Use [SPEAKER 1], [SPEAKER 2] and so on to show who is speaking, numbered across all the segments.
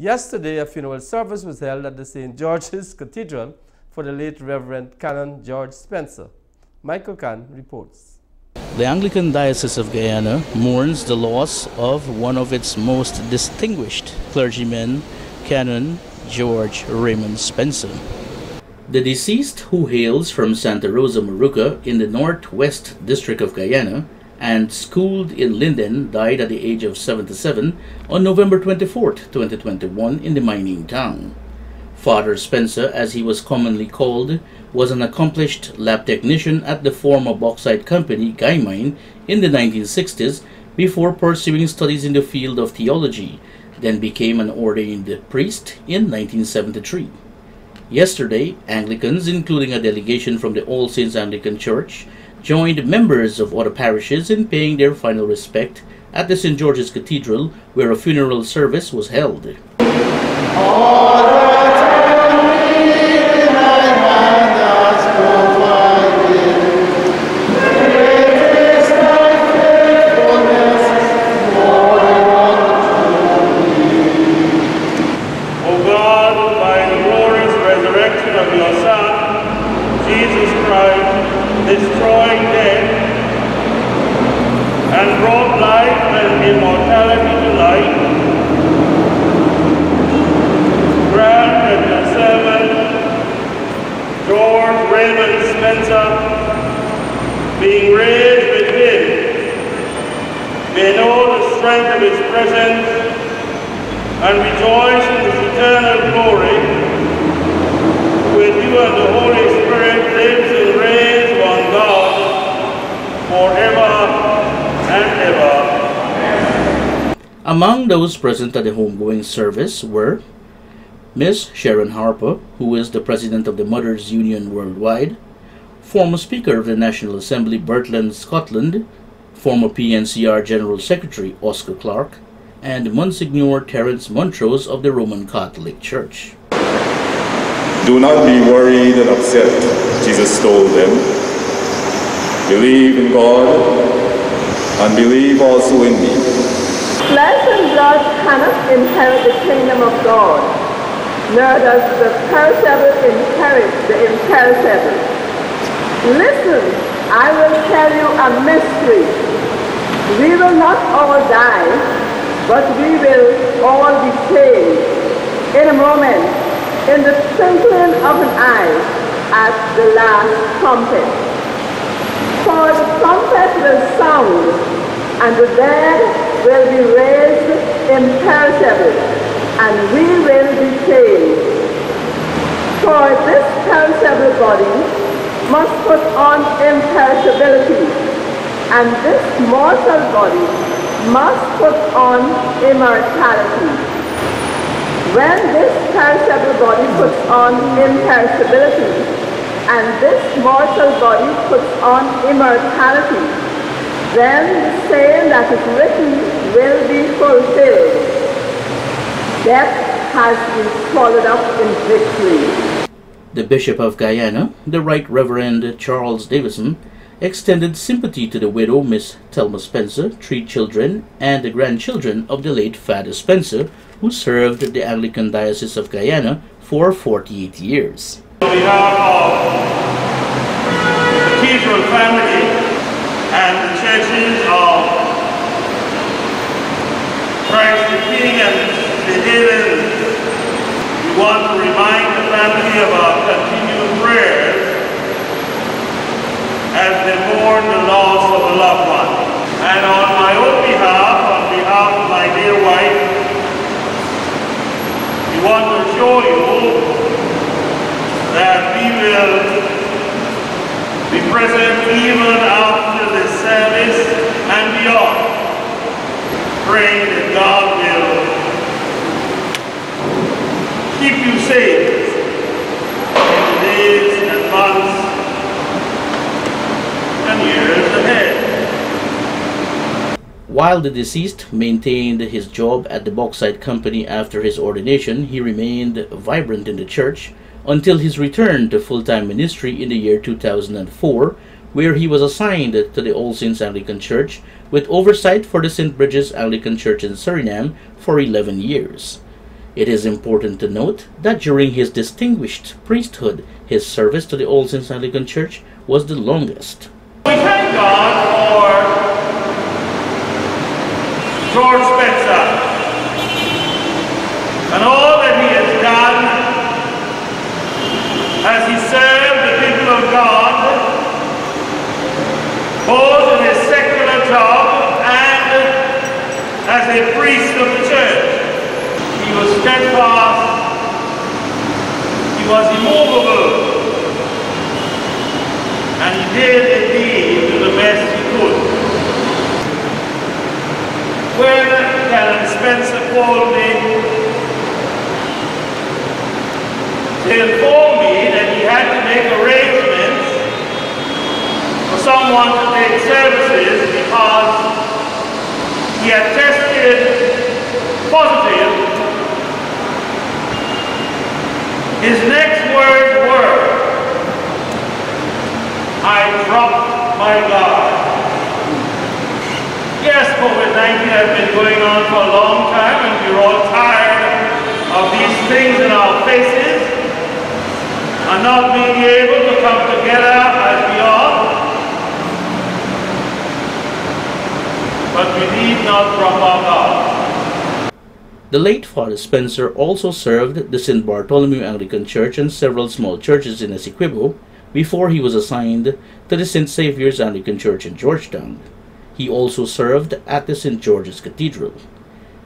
[SPEAKER 1] Yesterday, a funeral service was held at the St. George's Cathedral for the late Reverend Canon George Spencer. Michael Khan reports.
[SPEAKER 2] The Anglican Diocese of Guyana mourns the loss of one of its most distinguished clergymen, Canon George Raymond Spencer. The deceased, who hails from Santa Rosa Moruca in the northwest district of Guyana and schooled in Linden, died at the age of 77 on November 24, 2021, in the mining town. Father Spencer, as he was commonly called, was an accomplished lab technician at the former bauxite company Guymine in the 1960s before pursuing studies in the field of theology, then became an ordained priest in 1973. Yesterday, Anglicans, including a delegation from the All Saints Anglican Church, joined members of other parishes in paying their final respect at the St. George's Cathedral, where a funeral service was held.
[SPEAKER 3] Being raised know the strength of his presence and rejoice in his eternal glory with you and the Holy Spirit lives and reigns one God forever and ever.
[SPEAKER 2] Among those present at the homegoing service were Miss Sheran Harper, who is the president of the Mothers Union Worldwide, former Speaker of the National Assembly Barton Scotland, former PNCR General Secretary Oscar Clarke, and Monsignor Terence Montrose of the Roman Catholic Church.
[SPEAKER 4] Do not be worried and upset, Jesus told them. Believe in God and believe also in me.
[SPEAKER 5] Flesh and blood cannot inherit the kingdom of God, nor does the perishable inherit the imperishable. Listen, I will tell you a mystery. We will not all die, but we will all be saved in a moment, in the twinkling of an eye, at the last trumpet. For the trumpet will sound, and the dead will be raised imperishable, and we will be saved. For this perishable body must put on imperishability, and this mortal body must put on immortality. When this perishable body puts on imperishability, and this mortal body puts on immortality, then the saying that is written will be fulfilled. Death has been swallowed up in victory.
[SPEAKER 2] The Bishop of Guyana, the Right Reverend Charles Davidson, extended sympathy to the widow Miss Thelma Spencer, three children, and the grandchildren of the late Father Spencer, who served the Anglican Diocese of Guyana for 48 years.
[SPEAKER 3] On behalf of the cathedral family and the churches of Christ the King and the Hidden, we want to remind family of uh, our continued prayers as they mourn the loss of a loved one. And on my own behalf, on behalf of my dear wife, we want to assure you that we will be present even after the service and beyond, praying that God will keep you safe days and months and years ahead.
[SPEAKER 2] While the deceased maintained his job at the bauxite company after his ordination, he remained vibrant in the church until his return to full-time ministry in the year 2004, where he was assigned to the All Saints Anglican Church with oversight for the St. Bridges Anglican Church in Suriname for 11 years. It is important to note that during his distinguished priesthood, his service to the All Saints Anglican Church was the longest.
[SPEAKER 3] We thank God for George Spencer and all that he has done as he served the people of God, both in his secular job and as a priest of the church. He was steadfast, he was immovable, and he did indeed do the best he could. When Canon Spencer called me to inform me that he had to make arrangements for someone to take services because he had tested positive, his next words were, I dropped my guard. Yes, COVID-19 has been going on for a long time and we're all tired of these things in our faces and not being able to come together as we ought. But we need not drop our guard.
[SPEAKER 2] The late Father Spencer also served the St. Bartholomew Anglican Church and several small churches in Essequibo before he was assigned to the St. Saviour's Anglican Church in Georgetown. He also served at the St. George's Cathedral.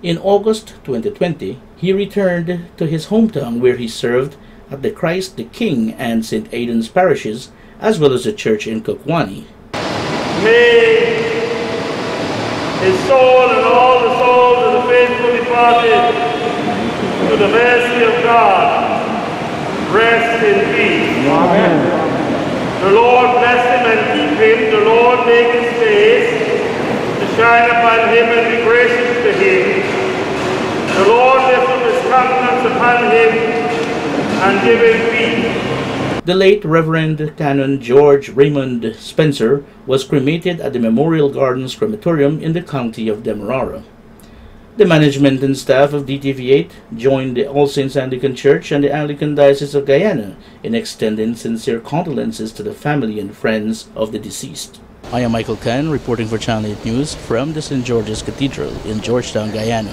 [SPEAKER 2] In August 2020, he returned to his hometown where he served at the Christ the King and St. Aidan's parishes, as well as a church in Kwakwani.
[SPEAKER 3] May his soul and all the souls of the faithful departed to the mercy of God rest in peace. Amen. The Lord bless him and keep him. The Lord make his face to shine upon him and be gracious to him. The Lord lift up his countenance upon him and give him peace.
[SPEAKER 2] The late Reverend Canon George Raymond Spencer was cremated at the Memorial Gardens Crematorium in the county of Demerara. The management and staff of DTV8 joined the All Saints Anglican Church and the Anglican Diocese of Guyana in extending sincere condolences to the family and friends of the deceased. I am Michael Khan reporting for Channel 8 News from the St. George's Cathedral in Georgetown, Guyana.